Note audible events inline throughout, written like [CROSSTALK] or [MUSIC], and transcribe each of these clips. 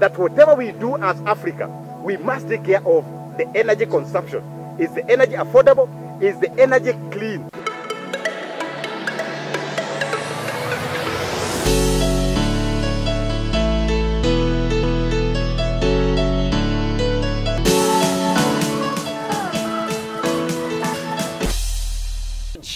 that whatever we do as Africa, we must take care of the energy consumption. Is the energy affordable? Is the energy clean?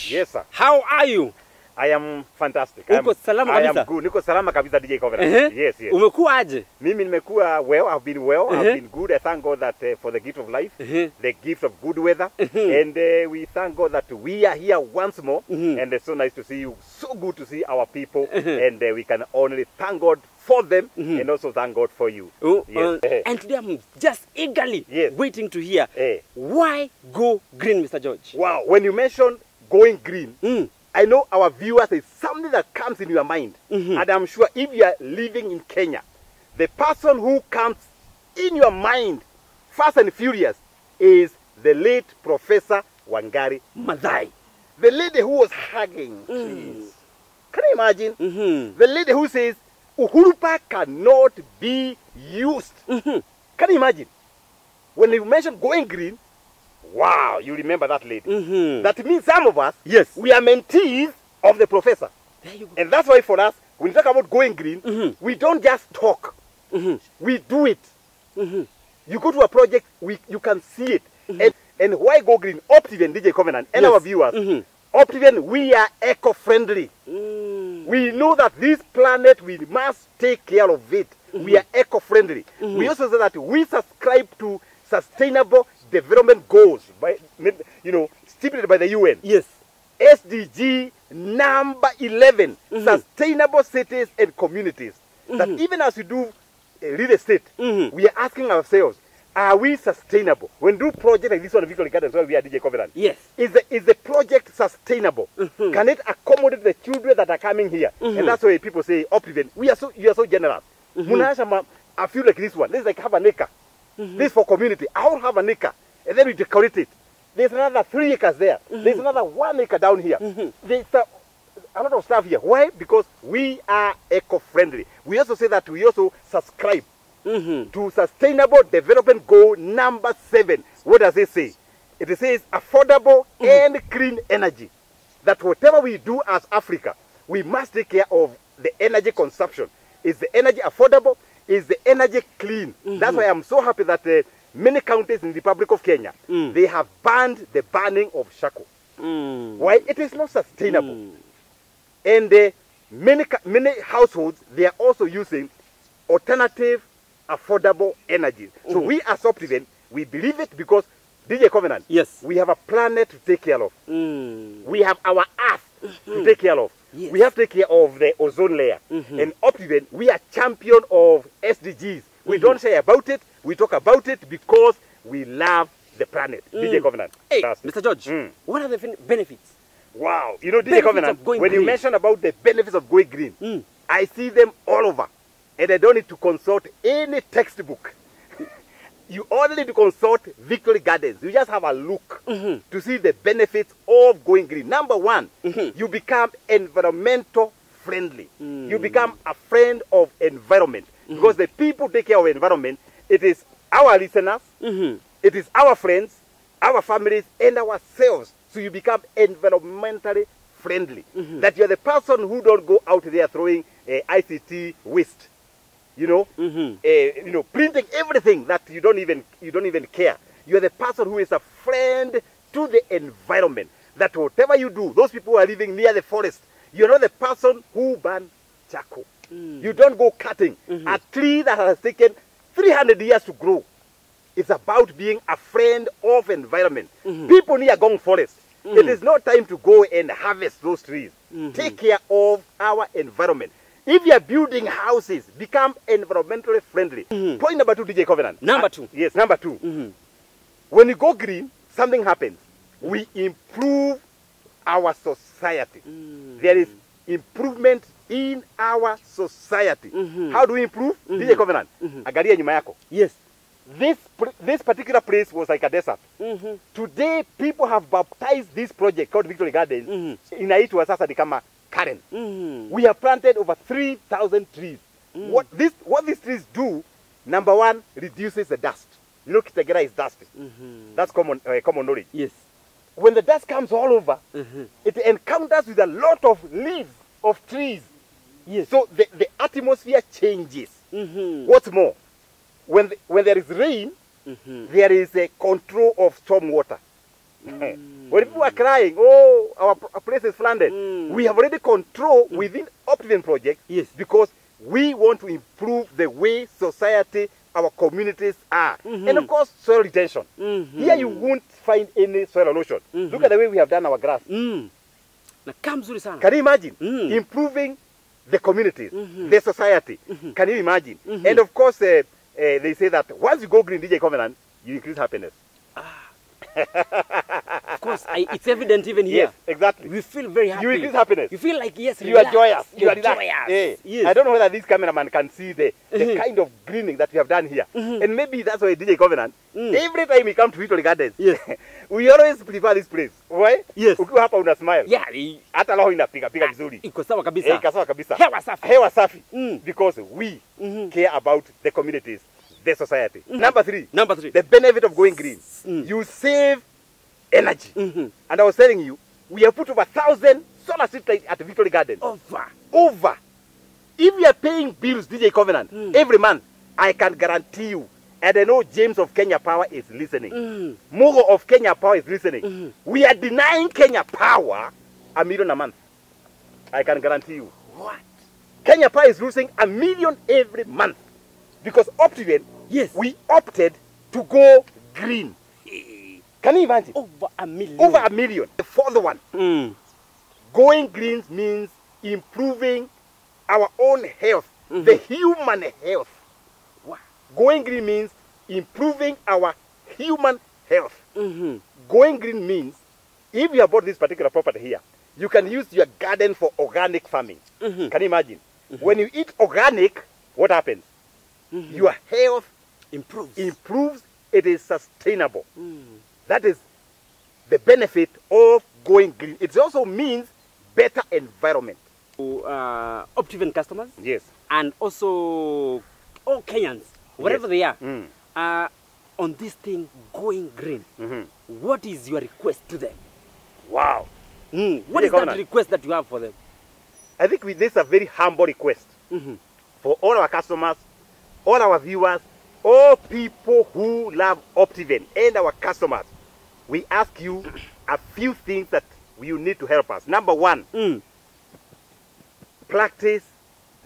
Yes, sir. How are you? I am fantastic. I am- salama kabisa? I am good. Niko salama kabisa DJ Covenant. -huh. Yes, yes. Umekuwa aje? Mimi nimekuwa well, I've been well, uh -huh. I've been good. I thank God that uh, for the gift of life, uh -huh. the gift of good weather, Uh -huh. and uh, we thank God that we are here once more, Uh -huh. and it's so nice to see you. So good to see our people, Uh -huh. and uh, we can only thank God for them, mm -hmm. and also thank God for you. Oh, Yes. uh, and today I'm just eagerly Yes. waiting to hear Eh. why go green, Mr. George. Wow, when you mention going green, Mm. I know our viewers is something that comes in your mind, Mhm. and I'm sure if you are living in Kenya, the person who comes in your mind, fast and furious, is the late Professor Wangari Maathai, the lady who was hugging trees. Can you imagine? Mm-hmm. The lady who says Uhuru Park cannot be used. Mm-hmm. Can you imagine? When you mention going green, wow, you remember that lady. Mm-hmm. That means some of us, Yes. we are mentees of the professor. there you go. And that's why for us, when we talk about going green, Mhm. we don't just talk, Mm-hmm. we do it. Mm-hmm. You go to a project, we, you can see it. And, and why go green? Optiven, DJ Covenant, and Yes. our viewers, Mhm. Optiven, we are eco-friendly. Mm. We know that this planet, we must take care of it. We are eco-friendly. We also say that we subscribe to sustainable development goals, by, you know, stipulated by the UN. Yes. SDG number 11, Mhm. sustainable cities and communities. That Mhm. even as we do uh, real estate, Mhm. we are asking ourselves, are we sustainable? When do project like this one, Victory Gardens, where we are DJ Covenant, Yes. is the, is the project sustainable? Mhm. Can it accommodate the children that are coming here? And that's why people say, Optiven, we are so, you are so generous. I feel like this one. This is like have an acre. This for community. I will have an acre. And then we decorate it. There's another three acres there. There's another one acre down here. Mhm. There's a, a lot of stuff here. Why? Because we are eco-friendly. We also say that we also subscribe Mm-hmm. to Sustainable Development Goal number seven. What does it say? It says affordable and clean energy. That whatever we do as Africa, we must take care of the energy consumption. Is the energy affordable? Is the energy clean? That's why I'm so happy that uh, many counties in the Republic of Kenya, Mm. they have banned the burning of charcoal. Mm. Why? It is not sustainable. Mm. And uh, many, many households, they are also using alternative, affordable energy. So Mhm. we as Optiven, we believe it because DJ Covenant, Yes. we have a planet to take care of. Mm. We have our earth to take care of. Yes. We have to take care of the ozone layer. Mhm. And Optiven, we are champion of SDGs. We don't say about it, we talk about it because we love the planet. DJ Mm. Covenant. Hey, That's. Mr. George, Mm. what are the benefits? Wow. You know, DJ Benefits Covenant, when you green. mention about the benefits of going green, Mm. I see them all over. And I don't need to consult any textbook. You only need to consult Victory Gardens. You just have a look Mhm. to see the benefits of going green. Number one, Mhm. you become environmental friendly. Mm. You become a friend of environment. Because the people take care of environment, it is our listeners, Mm-hmm. it is our friends, our families, and ourselves. So you become environmentally friendly. Mhm. That you are the person who don't go out there throwing uh, ICT waste. You know, Mm-hmm. uh, you know, printing everything that you don't even you don't even care. You are the person who is a friend to the environment. That whatever you do, those people who are living near the forest, you're not the person who burn charcoal. Mm. You don't go cutting Mhm. a tree that has taken 300 years to grow. It's about being a friend of environment. Mhm. People near Ngong Forest. It Mhm. is not time to go and harvest those trees. Mhm. Take care of our environment. If you are building houses, become environmentally friendly. Mm -hmm. Point number two, DJ Covenant. Number two. Uh, yes, number two. Mm-hmm. When you go green, something happens. We improve our society. Mm. There is improvement in our society. Mm -hmm. How do we improve? Mm -hmm. DJ Covenant. Mhm. Angalia nyuma yako. Yes. This, this particular place was like a desert. Mm-hmm. Today, people have baptized this project called Victory Gardens. Mm -hmm. Inaitwa sasa ni kama Karen. Mm-hmm. We have planted over 3,000 trees. What, this, what these trees do Number one, reduces the dust. You know, Kitengela is dusty. Mhm. That's common, uh, common knowledge. Yes. When the dust comes all over, Mhm. it encounters with a lot of leaves of trees. Yes. So the, the atmosphere changes. Mhm. What's more, when, the, when there is rain, Mhm. there is a control of storm water. When people are crying, oh, our, place is flooded, Mm. we have already control within Optiven project Yes. because we want to improve the way society, our communities are. Mhm. And of course, soil retention. Mhm. Here you won't find any soil erosion. Mhm. Look at the way we have done our grass. Mm. Na kaa mzuri sana. Can you imagine? Mm. Improving the communities, Mhm. the society. Mhm. Can you imagine? Mhm. And of course, uh, uh, they say that once you go green DJ Covenant, you increase happiness. Of course, I, it's evident even here. Yes, exactly. We feel very happy. You increase happiness. You feel like yes, You are joyous. You are relaxed. joyous. Yeah. Yes. I don't know whether this cameraman can see the, the mm -hmm. kind of greening that we have done here. Mm -hmm. And maybe that's why DJ Covenant, Mm. every time we come to Victory Gardens, Yes. [LAUGHS] we always prefer this place. Why? Yes. Ukiwa hapa una smile. Yeah, Hata roho inapiga piga vizuri. iko sawa Eh, kabisa. iko sawa kabisa. Hewa safi. Hewa safi. Mm. Because we mm -hmm. care about the communities, the society. Number three, Number three. the benefit of going green. Mm. You save energy. Mhm. And I was telling you, we have put over a thousand solar street lights at Victory Garden. Over. Over. If you are paying bills, DJ Covenant, Mm. every month, I can guarantee you, and I know James of Kenya Power is listening. Mm. Mogo of Kenya Power is listening. Mhm. We are denying Kenya Power a million a month. I can guarantee you. What? Kenya Power is losing a million every month because Optiven, Yes. we opted to go green. Can you imagine? Over a million. Over a million. The fourth one, Mm. going green means improving our own health, Mhm. the human health. Wow. Going green means improving our human health. Mhm. Going green means if you have bought this particular property here, you can use your garden for organic farming. Mhm. Can you imagine? When you eat organic, what happens? Mhm. Your health improves. improves, it is sustainable. Mm. That is the benefit of going green. It also means better environment. To, uh, Optiven customers Yes. and also all Kenyans, wherever Yes. they are, Mm. uh, on this thing going green. Mhm. What is your request to them? Wow. Mm. What is that request that you have for them? I think we, this is a very humble request Mhm. for all our customers, all our viewers, all people who love Optiven and our customers. We ask you a few things that you need to help us. Number one, Mm. practice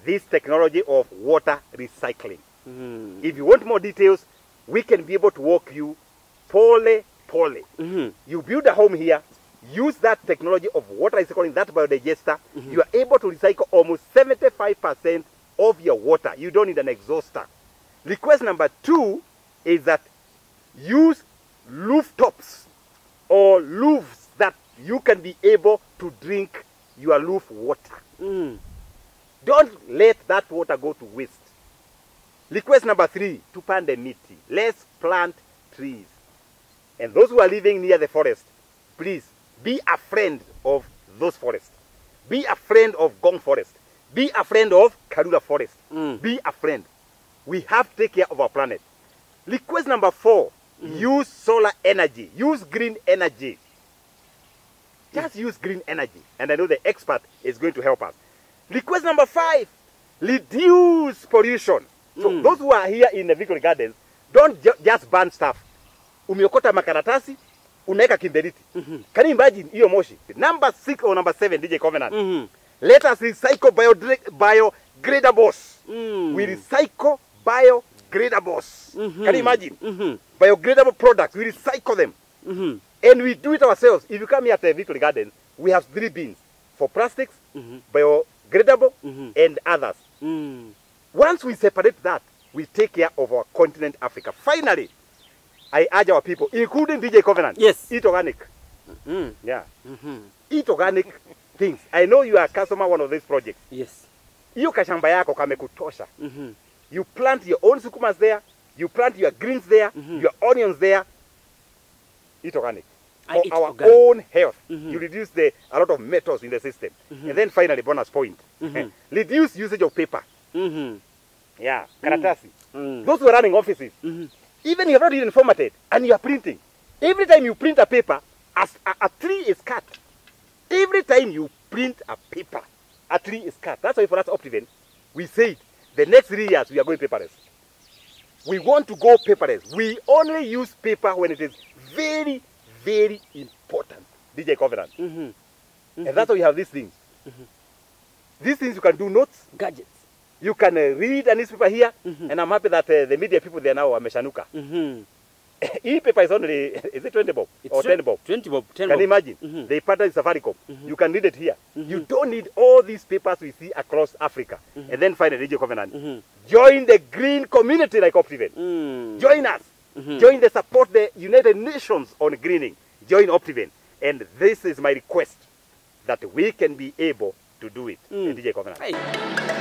this technology of water recycling. Mm. If you want more details, we can be able to walk you pole pole. Mhm. You build a home here, use that technology of water recycling, that biodigester, you are able to recycle almost 75% of your water. You don't need an exhauster. Request number two is that use rooftops or roofs that you can be able to drink your roof water. Mm. Don't let that water go to waste. Request number three, tupande miti. Let's plant trees. And those who are living near the forest, please be a friend of those forests. Be a friend of Ngong Forest. Be a friend of Karura Forest. Mm. Be a friend. We have to take care of our planet. Request number four, mm. use solar energy. Use green energy. Just use green energy. And I know the expert is going to help us. Request number five, reduce pollution. So Mm. those who are here in the Victory Gardens, don't ju- just burn stuff. umiokota makaratasi, unaweka kimberiti. Mhm. Can you imagine hiyo moshi? Number six or number seven, DJ Covenant. Mhm. Let us recycle biodra- biodegradables. Mm. We recycle biodegradables. -hmm. Can you imagine? Mm -hmm. Biodegradable products, we recycle them. Mm -hmm. And we do it ourselves. If you come here at the Victory Gardens, we have three bins for plastics, mm -hmm. biodegradable, -hmm. and others. Mm. Once we separate that, we take care of our continent Africa. Finally, I urge our people, including DJ Covenant, Yes. eat organic. Mm. Yeah, Mm -hmm. eat organic [LAUGHS] things. I know you are a customer one of these projects. Yes. Hiyo kashamba yako kamekutosha. -hmm. You plant your own sukumas there, you plant your greens there, mm -hmm. your onions there. Eat organic. I For our organic. own health. mm -hmm. You reduce the a lot of metals in the system. Mm -hmm. And then finally, bonus point. Mm -hmm. [LAUGHS] reduce usage of paper. Mm -hmm. Yeah, karatasi. Mm. Those who are running offices. mm -hmm. Even you have not even formatted and you are printing. Every time you print a paper, a, a, a tree is cut. Every time you print a paper, a tree is cut. That's why for us Optiven, we said the next three years we are going paperless. We want to go paperless. We only use paper when it is very, very important. DJ Covenant. Mhm. And that's why we have these things. These things you can do notes. Gadgets. You can uh, read a newspaper here. Mhm. And I'm happy that uh, the media people there now are meshanuka. Mhm. E-paper is only, is it 20 bob It's or twen- 10 bob? 20 bob. 10 Can you imagine? mm -hmm. They partner with Safaricom. -hmm. You can read it here. mm -hmm. You don't need all these papers we see across Africa. mm -hmm. And then find a Radio Covenant. mm -hmm. Join the green community like Optiven. Mm. Join us. mm -hmm. Join the support the United Nations on greening. Join Optiven. And this is my request that we can be able to do it. Mm. DJ Covenant. Hey.